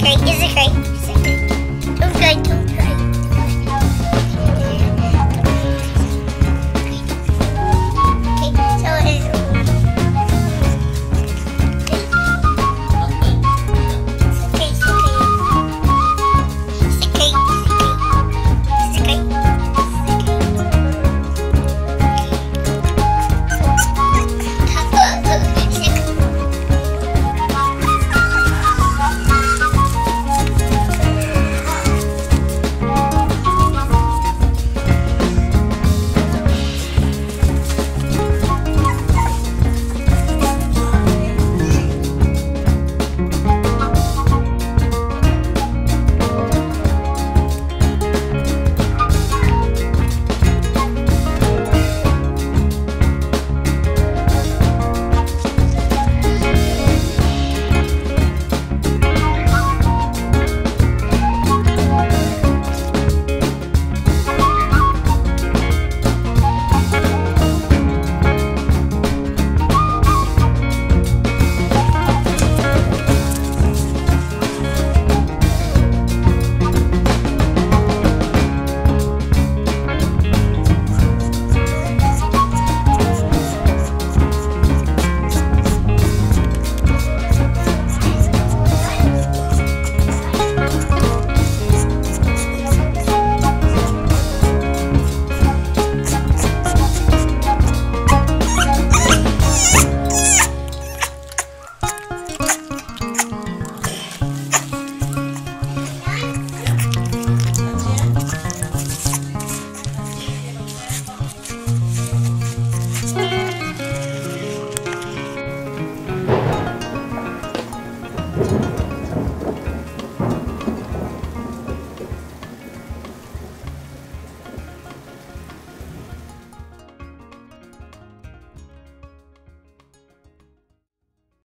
Okay. it's a crate, it's a crate. It's a.